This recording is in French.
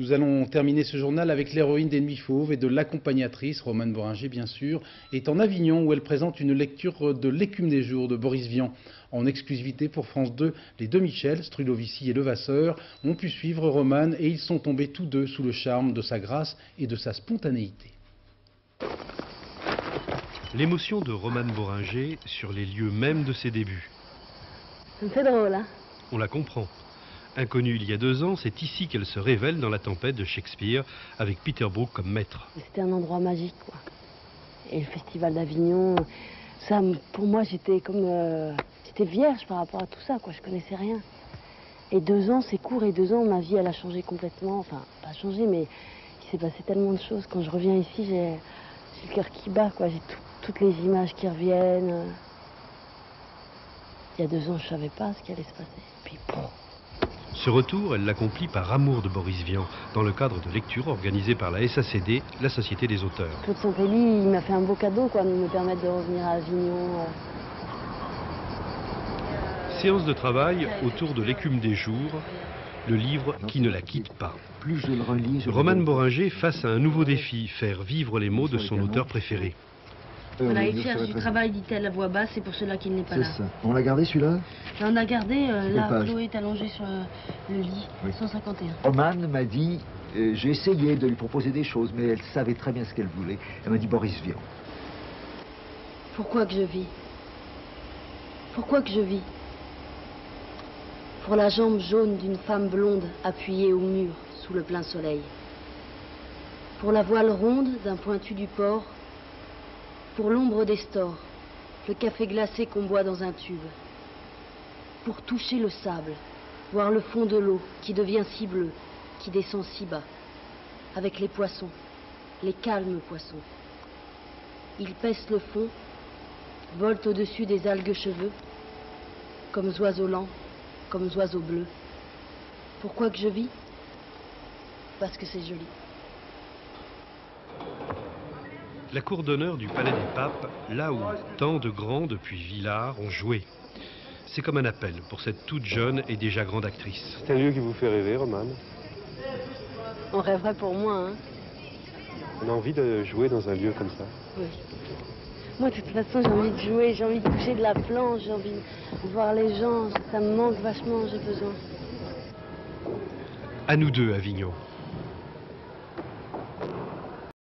Nous allons terminer ce journal avec l'héroïne d'Ennemis Fauve et de l'accompagnatrice, Romane Boringer bien sûr, est en Avignon où elle présente une lecture de L'écume des jours de Boris Vian. En exclusivité pour France 2, les deux Michel, Strulovici et Levasseur, ont pu suivre Romane et ils sont tombés tous deux sous le charme de sa grâce et de sa spontanéité. L'émotion de Romane Boringer sur les lieux mêmes de ses débuts. C'est drôle, hein? On la comprend. Inconnue il y a deux ans, c'est ici qu'elle se révèle dans la tempête de Shakespeare, avec Peter Brook comme maître. C'était un endroit magique, quoi. Et le festival d'Avignon, ça, pour moi, j'étais comme... euh, j'étais vierge par rapport à tout ça, quoi. Je connaissais rien. Et deux ans, c'est court, et deux ans, ma vie, elle a changé complètement. Enfin, pas changé, mais il s'est passé tellement de choses. Quand je reviens ici, j'ai le cœur qui bat, quoi. J'ai tout- toutes les images qui reviennent. Il y a deux ans, je savais pas ce qui allait se passer. Puis, pouf, Ce retour, elle l'accomplit par amour de Boris Vian, dans le cadre de lectures organisées par la SACD, la Société des auteurs. Claude Sampelli, il m'a fait un beau cadeau, quoi, de me permettre de revenir à Avignon. euh. Séance de travail autour de l'écume des jours, le livre qui ne la quitte pas. Plus je le relis, je Romane Boringer face à un nouveau défi, faire vivre les mots de son auteur préféré. Voilà, il cherche du travail, dit-elle à voix basse, c'est pour cela qu'il n'est pas C'est là. ça. On l'a gardé celui-là on a gardé, euh, là, Chloé est allongée sur euh, le lit, Oui. 151. Roman m'a dit, euh, j'ai essayé de lui proposer des choses, mais elle savait très bien ce qu'elle voulait. Elle m'a dit, Boris, viens. Pourquoi que je vis? Pourquoi que je vis? Pour la jambe jaune d'une femme blonde appuyée au mur sous le plein soleil. Pour la voile ronde d'un pointu du port. Pour l'ombre des stores, le café glacé qu'on boit dans un tube. Pour toucher le sable, voir le fond de l'eau qui devient si bleu, qui descend si bas. Avec les poissons, les calmes poissons. Ils pèsent le fond, volent au-dessus des algues cheveux, comme oiseaux lents, comme oiseaux bleus. Pourquoi que je vis? Parce que c'est joli. La cour d'honneur du Palais des Papes, là où tant de grands depuis Villars ont joué. C'est comme un appel pour cette toute jeune et déjà grande actrice. C'est un lieu qui vous fait rêver, Romane On rêverait pour moi, hein On a envie de jouer dans un lieu comme ça. Oui. Moi, de toute façon, j'ai envie de jouer, j'ai envie de toucher de la planche, j'ai envie de voir les gens. Ça me manque vachement, j'ai besoin. À nous deux, Avignon.